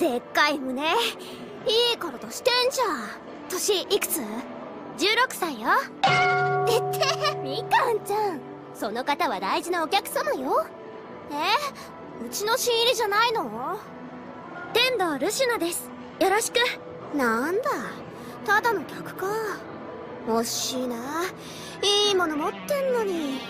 でっかい胸。いい体してんじゃん。年いくつ ?16 歳よ。えってみかんちゃん。その方は大事なお客様よ。えうちの新入りじゃないの？天童ルシュナです。よろしく。なんだ？ただの客か。惜しいな。いいもの持ってんのに。